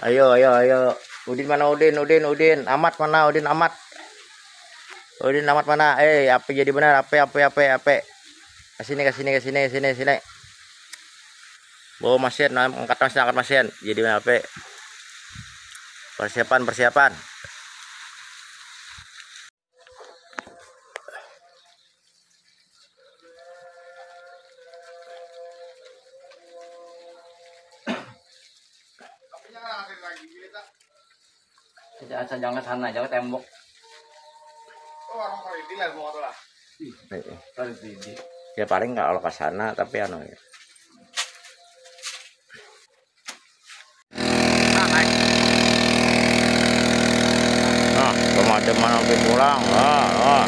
Ayo, ayo, ayo. Udin mana Udin? Udin, Udin. Amat mana? Udin amat. Udin amat mana? Eh, apa jadi benar? Apa, apa, apa, apa? Ke sini, ke sini, ke sini, ke sini, sini. Bawa mesin, angkat mesin, angkat mesin. Jadi apa? Persiapan, persiapan. Jangan jangan sana, jangan tembok. Eh, eh. Harus di, di. Ya paling nggak kalau ke sana, tapi anu ya. Nah, pemadam mana sampai pulang. Ah, ah.